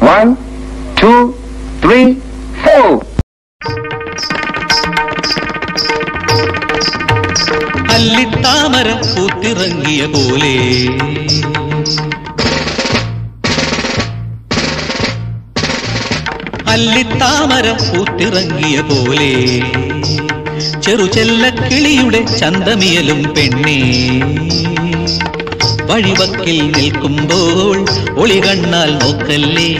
One, two, three, four. അല്ലിത്താമര പൂത്തിറങ്ങിയ പോലെ. അല്ലിത്താമര പൂത്തിറങ്ങിയ പോലെ. ചെറുചെല്ലക്കിളിയുടെ ചന്തമിയലും പെണ്ണേ. വഴിവക്കിൽ നിൽക്കുമ്പോൾ ഒളി കണ്ണാൽ നോക്കല്ലേ?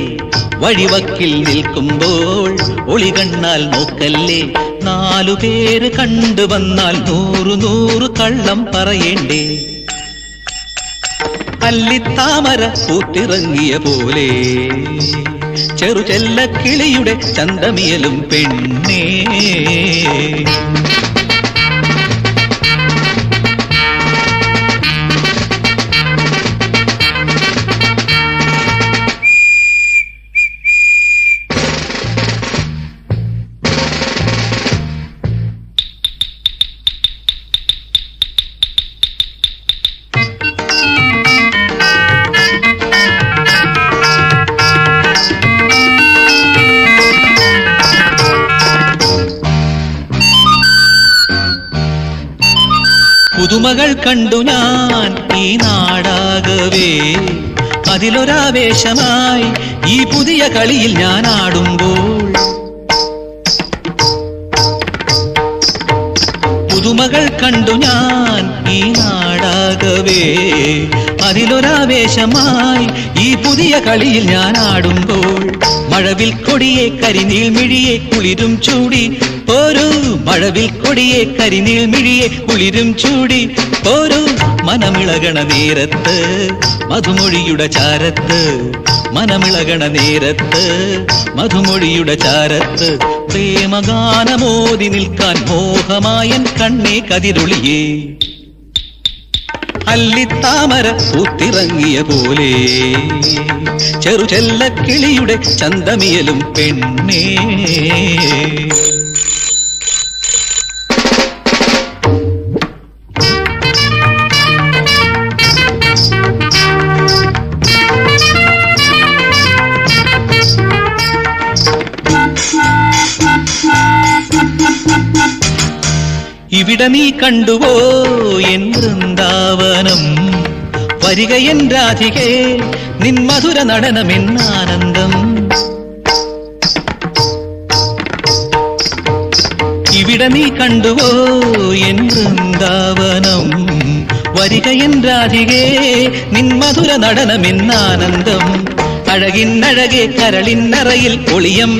വഴിവക്കിൽ നിൽക്കുമ്പോൾ ഒളി കണ്ണാൽ നോക്കല്ലേ? നാലു പേര് കണ്ടു വന്നാൽ നൂറു നൂറ് കള്ളം പറയേണ്ടേ? അല്ലിത്താമര പൂത്തിറങ്ങിയ പോലെ ചെറുചെല്ല കിളിയുടെ ചന്തമിയലും പെണ്ണേ. പുതുമകൾ കണ്ടു ഞാൻ ഈ നാടാകവേ. അതിലൊരാവേശമായി ഈ പുതിയ കളിയിൽ ഞാൻ ആടുമ്പോൾ. പുതുമകൾ കണ്ടു ഞാൻ ഈ നാടാകവേ. അതിലൊരാവേശമായി ഈ പുതിയ കളിയിൽ ഞാൻ ആടുമ്പോൾ. മഴവിൽ കൊടിയെ കരിനീൽ മിഴിയെ കുളിരും ചൂടി. പോരൂ മഴവിൽ കൊടിയെ കരിനീൽ മിഴിയെ കുളിരും ചൂടി. പോരൂ മനമിളകണ നേരത്ത് മധുമൊഴിയുടെ ചാരത്ത്. മനമിളകണ നേരത്ത് മധുമൊഴിയുടെ ചാരത്ത്. പ്രേമഗാനമോതി നിൽക്കാൻ മോഹമായൻ കണ്ണേ കതിരൊളിയേ. അല്ലിത്താമര സൂത്തിറങ്ങിയ പോലെ ചെറുചെല്ലക്കിളിയുടെ ചന്തമിയലും പെണ്ണേ. ഇവിടെ നീ കണ്ടുവോ എൻ വൃന്ദാവനം വരിക എൻ രാധികേ നിൻ മധുര നടനമെന്നാനന്ദം ഇവിടെ നീ കണ്ടുവോ എൻ വൃന്ദാവനം വരിക എൻ രാധികേ നിൻ മധുര നടനമെന്നാനന്ദം അഴകിന്നഴകെ കരളിന്നറയിൽ ഒളിയം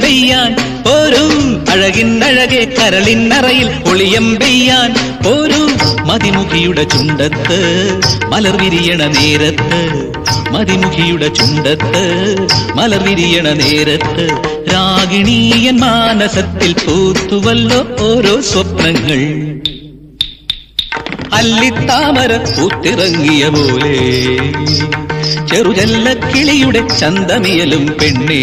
പെയ്യാൻ ഒരു കരളിൻ കരളിന്നറയിൽ ഒളിയം പെയ്യാൻ ഒരു മതിമുഖിയുടെ ചുണ്ടത്ത് മലർ വിരിയണ നേരത്ത് മതിമുഖിയുടെ ചുണ്ടത്ത് മലർ വിരിയണ നേരത്ത് രാഗിണീയൻ മാനസത്തിൽ പൂത്തുവല്ലോ ഓരോ സ്വപ്നങ്ങൾ. അല്ലിത്താമര പൂത്തിറങ്ങിയ പോലെ ചെറുചെല്ലക്കിളിയുടെ ചന്തമിയലും പെണ്ണേ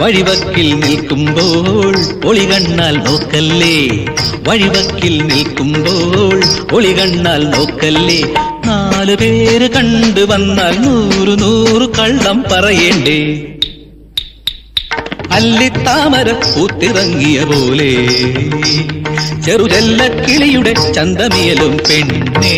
വഴിവക്കിൽ നിൽക്കുമ്പോൾ ഒളി കണ്ണാൽ നോക്കല്ലേ? വഴിവക്കിൽ നിൽക്കുമ്പോൾ ഒളി കണ്ണാൽ നോക്കല്ലേ? നാല് പേര് കണ്ടു വന്നാൽ നൂറു നൂറ് കള്ളം പറയേണ്ടേ? അല്ലിത്താമര പൂത്തിറങ്ങിയ പോലെ ചെറുചെല്ലക്കിളിയുടെ ചന്തമിയലും പെണ്ണേ.